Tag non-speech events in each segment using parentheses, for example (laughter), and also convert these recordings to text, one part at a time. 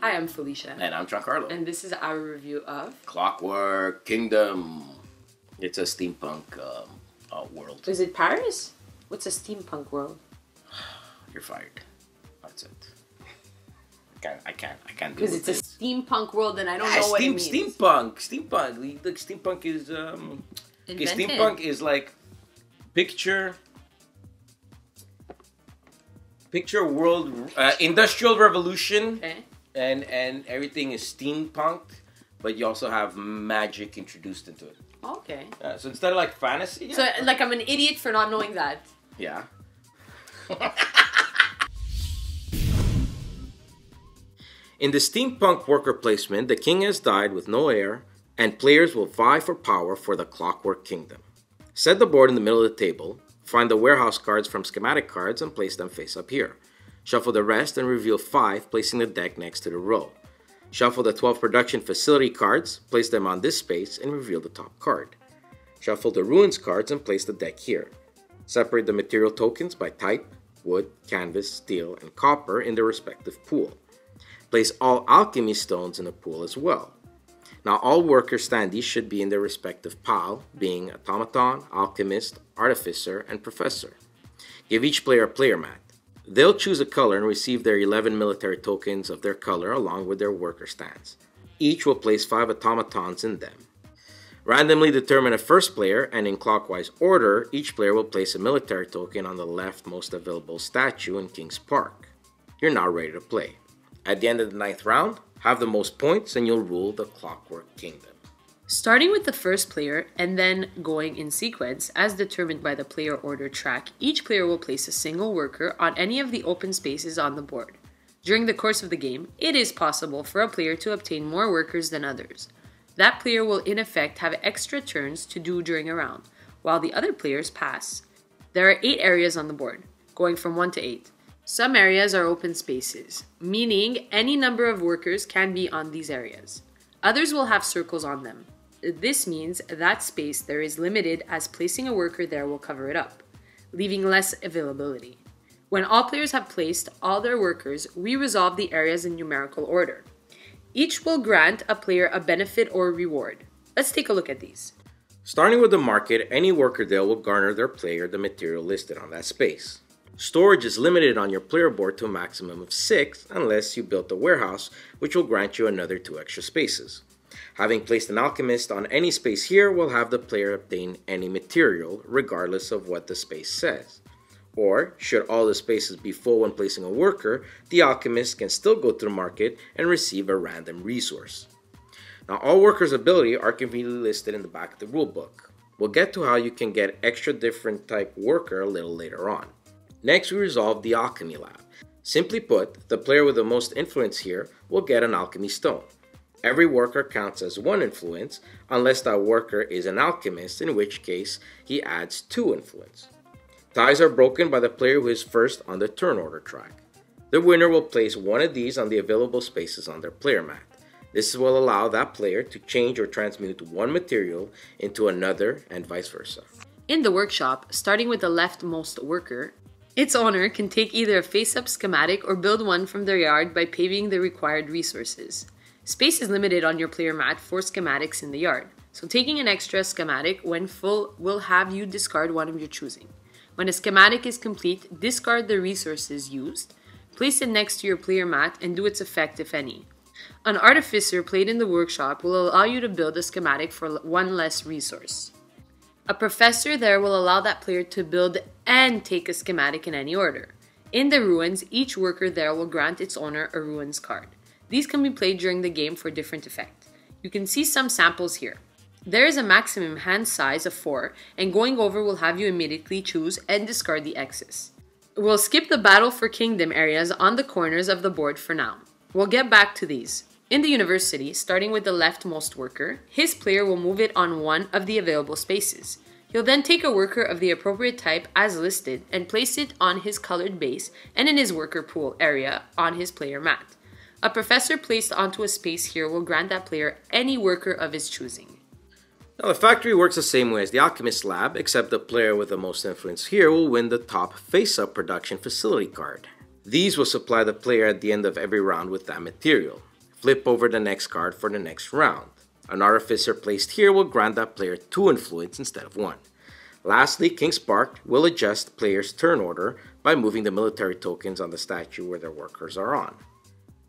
Hi, I'm Felicia. And I'm Giancarlo. And this is our review of Clockwork Kingdom. It's a steampunk um, uh, world. Is it Paris? What's a steampunk world? (sighs) You're fired. That's it. I can't. I can't. I can't do Because it. it's a steampunk world, and I don't Ah, know what it means. steampunk. Steampunk. Look, steampunk is um. Okay, Invented. steampunk is like picture. Picture world uh, industrial revolution Okay. And and everything is steampunked, but you also have magic introduced into it. Okay. Uh, so instead of like fantasy, So, like, I'm an idiot for not knowing that. yeah. (laughs) In the steampunk worker placement, the king has died with no heir, and players will vie for power for the Clockwork Kingdom. Set the board in the middle of the table, find the warehouse cards from schematic cards, and place them face up here. Shuffle the rest and reveal 5, placing the deck next to the row. Shuffle the 12 production facility cards, place them on this space, and reveal the top card. Shuffle the ruins cards and place the deck here. Separate the material tokens by type, wood, canvas, steel, and copper in their respective pool. Place all alchemy stones in a pool as well. Now, all worker standees should be in their respective pile, being automaton, alchemist, artificer, and professor. Give each player a player mat. They'll choose a color and receive their 11 military tokens of their color along with their worker stands. Each will place 5 automatons in them. Randomly determine a first player, and in clockwise order, each player will place a military token on the leftmost available statue in King's Park. You're now ready to play. At the end of the ninth round, have the most points and you'll rule the Clockwork Kingdom. Starting with the first player and then going in sequence, as determined by the player order track, each player will place a single worker on any of the open spaces on the board. During the course of the game, it is possible for a player to obtain more workers than others. That player will in effect have extra turns to do during a round, while the other players pass. There are 8 areas on the board, going from 1 to 8. Some areas are open spaces, meaning any number of workers can be on these areas. Others will have circles on them. This means that space there is limited as placing a worker there will cover it up, leaving less availability. When all players have placed all their workers, we resolve the areas in numerical order. Each will grant a player a benefit or reward. Let's take a look at these. Starting with the market, any worker there will garner their player the material listed on that space. Storage is limited on your player board to a maximum of 6 unless you built a warehouse, which will grant you another 2 extra spaces. Having placed an alchemist on any space here will have the player obtain any material, regardless of what the space says. Or, should all the spaces be full when placing a worker, the alchemist can still go to the market and receive a random resource. Now, all workers' ability are conveniently listed in the back of the rulebook. We'll get to how you can get extra different type worker a little later on. Next, we resolve the alchemy lab. Simply put, the player with the most influence here will get an alchemy stone. Every worker counts as one influence unless that worker is an alchemist, in which case he adds two influence. Ties are broken by the player who is first on the turn order track. The winner will place one of these on the available spaces on their player mat. This will allow that player to change or transmute one material into another and vice versa. In the workshop, starting with the leftmost worker, its owner can take either a face up schematic or build one from their yard by paving the required resources. Space is limited on your player mat for schematics in the yard, so taking an extra schematic when full will have you discard one of your choosing. When a schematic is complete, discard the resources used, place it next to your player mat, and do its effect if any. An artificer played in the workshop will allow you to build a schematic for one less resource. A professor there will allow that player to build and take a schematic in any order. In the ruins, each worker there will grant its owner a ruins card. These can be played during the game for different effect. You can see some samples here. There is a maximum hand size of 4, and going over will have you immediately choose and discard the excess. We'll skip the Battle for Kingdom areas on the corners of the board for now. We'll get back to these. In the university, starting with the leftmost worker, his player will move it on one of the available spaces. He'll then take a worker of the appropriate type as listed and place it on his colored base and in his worker pool area on his player mat. A professor placed onto a space here will grant that player any worker of his choosing. Now, the factory works the same way as the Alchemist Lab, except the player with the most influence here will win the top face up production facility card. These will supply the player at the end of every round with that material. flip over the next card for the next round. An artificer placed here will grant that player 2 influence instead of 1. Lastly, King's Park will adjust player's turn order by moving the military tokens on the statue where their workers are on.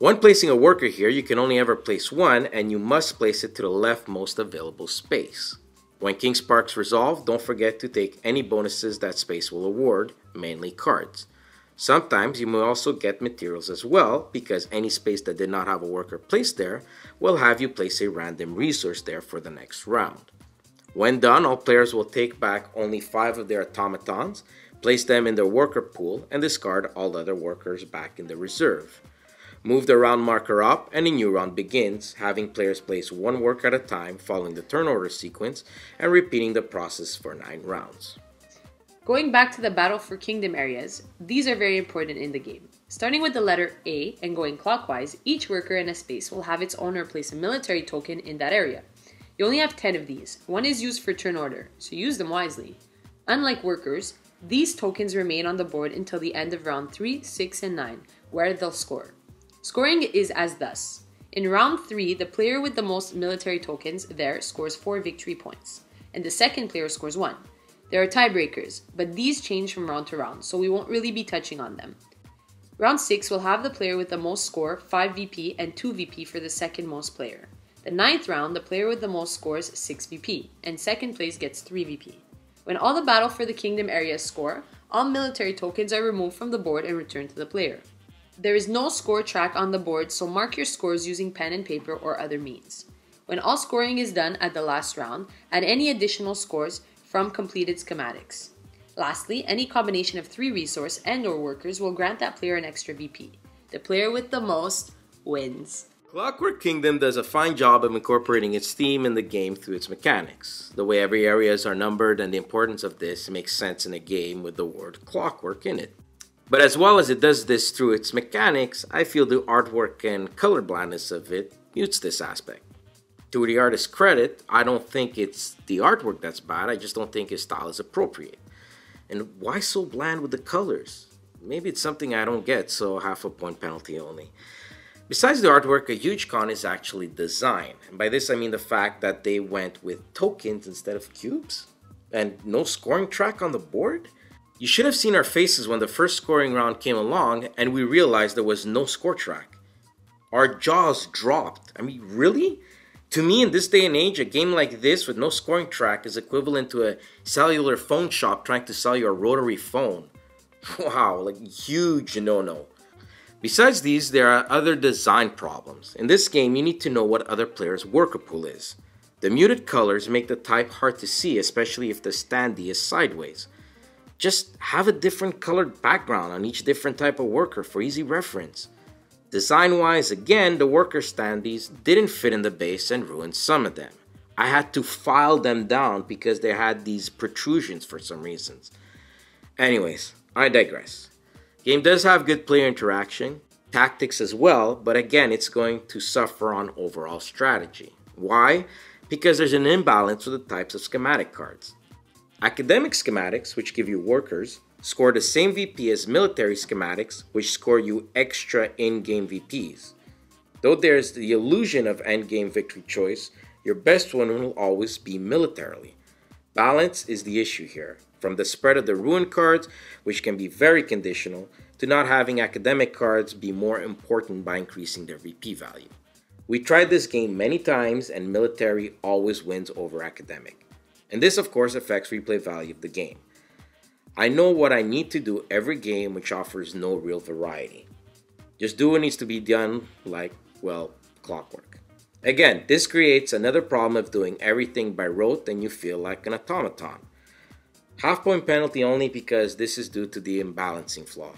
When placing a worker here, you can only ever place one and you must place it to the leftmost available space. When King's Parks resolve, don't forget to take any bonuses that space will award, mainly cards. Sometimes you may also get materials as well, because any space that did not have a worker placed there will have you place a random resource there for the next round. When done, all players will take back only 5 of their automatons, place them in their worker pool, and discard all other workers back in the reserve. Move the round marker up and a new round begins, having players place one work at a time following the turn order sequence and repeating the process for 9 rounds. Going back to the Battle for Kingdom areas, these are very important in the game. Starting with the letter A and going clockwise, each worker in a space will have its owner place a military token in that area. You only have 10 of these. One is used for turn order, so use them wisely. Unlike workers, these tokens remain on the board until the end of round 3, 6, and 9, where they'll score. Scoring is as thus. In round 3, the player with the most military tokens there scores 4 victory points, and the second player scores 1. There are tiebreakers, but these change from round to round, so we won't really be touching on them. Round 6 will have the player with the most score 5 VP and 2 VP for the second most player. The ninth round, the player with the most scores 6 VP, and second place gets 3 VP. When all the battle for the kingdom areas score, all military tokens are removed from the board and returned to the player. There is no score track on the board, so mark your scores using pen and paper or other means. When all scoring is done at the last round, add any additional scores from completed schematics. Lastly, any combination of three resource and or workers will grant that player an extra VP. The player with the most wins. Clockwork Kingdom does a fine job of incorporating its theme in the game through its mechanics. The way every areas are numbered and the importance of this makes sense in a game with the word clockwork in it. But as well as it does this through its mechanics, I feel the artwork and color blindness of it mutes this aspect. To the artist's credit, I don't think it's the artwork that's bad, I just don't think his style is appropriate. And why so bland with the colors? Maybe it's something I don't get, so half a point penalty only. Besides the artwork, a huge con is actually design. And by this I mean the fact that they went with tokens instead of cubes. And no scoring track on the board? You should have seen our faces when the first scoring round came along and we realized there was no score track. Our jaws dropped. I mean, really? To me, in this day and age, a game like this with no scoring track is equivalent to a cellular phone shop trying to sell you a rotary phone. (laughs) Wow, like huge no no. Besides these, there are other design problems. In this game, you need to know what other players' worker pool is. The muted colors make the type hard to see, especially if the standee is sideways. Just have a different colored background on each different type of worker for easy reference. Design wise, again, the worker standees didn't fit in the base and ruined some of them. I had to file them down because they had these protrusions for some reasons. Anyways, I digress. Game does have good player interaction, tactics as well, but again, it's going to suffer on overall strategy. Why? Because there's an imbalance with the types of schematic cards. Academic schematics, which give you workers, score the same VP as military schematics, which score you extra in-game VPs. Though there's the illusion of endgame victory choice, your best one will always be militarily. Balance is the issue here, from the spread of the ruin cards, which can be very conditional, to not having academic cards be more important by increasing their VP value. We tried this game many times and military always wins over academic. And this, of course, affects replay value of the game. I know what I need to do every game which offers no real variety. Just do what needs to be done like, well, clockwork. Again, this creates another problem of doing everything by rote and you feel like an automaton. Half point penalty only because this is due to the imbalancing flaw.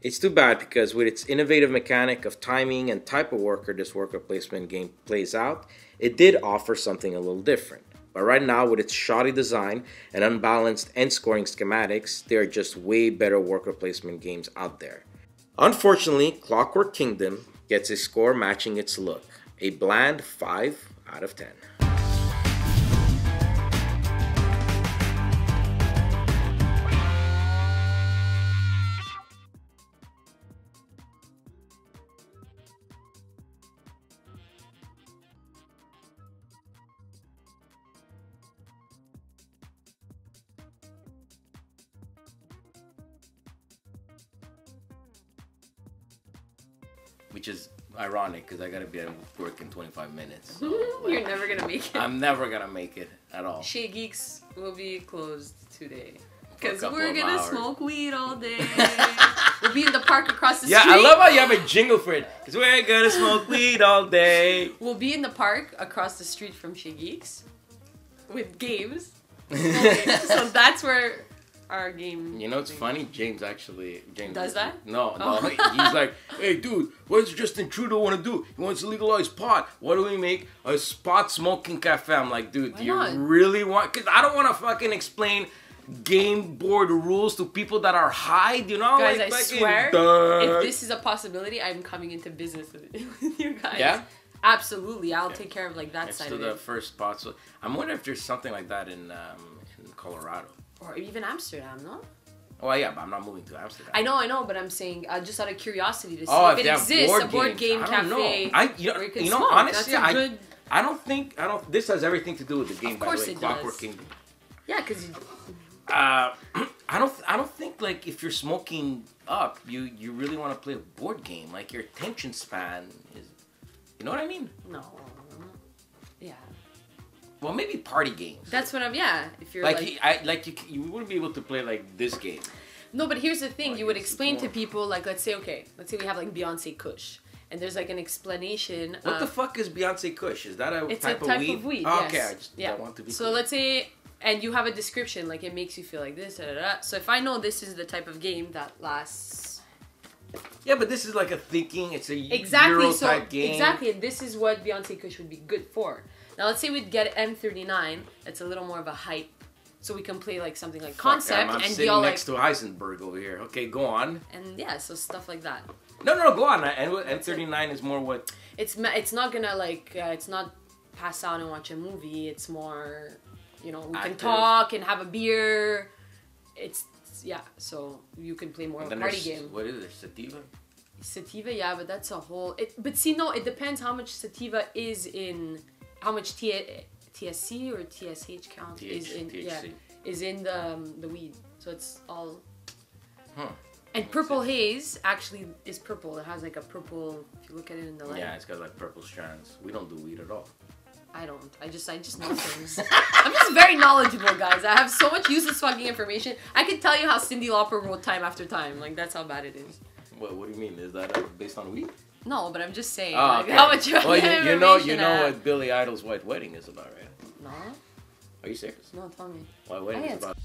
It's too bad because with its innovative mechanic of timing and type of worker this worker placement game plays out, it did offer something a little different. But right now, with its shoddy design and unbalanced end scoring schematics, there are just way better worker placement games out there. Unfortunately, Clockwork Kingdom gets a score matching its look, a bland 5 out of 10. Which is ironic because I gotta be at work in 25 minutes. So, (laughs) You're never gonna make it. I'm never gonna make it at all. Chez Geeks will be closed today. Because we're gonna hours. smoke weed all day. (laughs) we'll be in the park across the Yeah, street. Yeah, I love how you have a jingle for it. Cause we're gonna smoke weed all day. We'll be in the park across the street from Chez Geeks with games. (laughs) so that's where our game. You know, it's funny. James actually James Does that? No, no. Oh. He's like, (laughs) hey, dude, what does Justin Trudeau want to do? He wants to legalize pot. What do we make? A spot smoking cafe. I'm like, dude, Why do you not? really want? Cause I don't want to fucking explain game board rules to people that are high. You know? Guys, like, I swear, duh. if this is a possibility, I'm coming into business with, (laughs) you guys. Yeah? Absolutely, I'll take care of like that It's side to of the it, first spot. So I'm wondering if there's something like that in um, in Colorado. Or even Amsterdam. No, Oh yeah, but I'm not moving to Amsterdam. I know, I know, but I'm saying uh, just out of curiosity to see Oh, if, if it exists, board a board games. game I cafe. know. I you know, you you know honestly, I good. I don't think I don't. This has everything to do with the game. Of by course the way, it Clockwork does. Kingdom. Yeah, because Uh, (clears throat) I don't. I don't think like if you're smoking up, you you really want to play a board game. Like your attention span is. You know what I mean? no. Yeah, Well, maybe party games. that's what I'm. Yeah, if you're like, like, you- I like you. You wouldn't be able to play like this game. no, but here's the thing: you would I guess it's explain to people like, let's say, okay, let's say we have like Beyonce Kush, and there's like an explanation. What of, the fuck is Beyonce Kush? Is that a It's type, a type of weed? of weed. Oh, yes. Okay, I just yeah. don't want to be. So cool. let's say, and you have a description like it makes you feel like this. Da, da, da. So if I know this is the type of game that lasts Yeah, but this is like a thinking. It's a exactly, Euro so type game. exactly, and this is what Beyonce Kush would be good for. Now let's say we'd get M39. It's a little more of a hype. So we can play like something like Fuck, concept I'm, I'm and be sitting all like next to Heisenberg over here. Okay, go on. and yeah, so stuff like that. No, no, go on. And M thirty nine is more what. It's it's not gonna like uh, it's not pass out and watch a movie. It's more, you know, we can talk and have a beer. It's yeah, so you can play more of a party game. What is it? Sativa. Sativa, yeah, but that's a whole. It, but see, no, it depends how much sativa is in, how much T, TSC or TSH count is TH, in, yeah, is in the um, the weed. So it's all. Huh. And purple haze actually is purple. It has like a purple. If you look at it in the light, Yeah, it's got like purple strands. We don't do weed at all. I don't. I just I just know things. I'm just very knowledgeable, guys. I have so much useless fucking information. I could tell you how Cyndi Lauper wrote time after time. Like that's how bad it is. What, what do you mean? Is that uh, based on weed? No, but I'm just saying. Oh, like, okay. how much well, you, you know, you know what Billy Idol's White Wedding is about, right? No, Are you serious? no, tell me. White Wedding is about